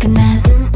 the net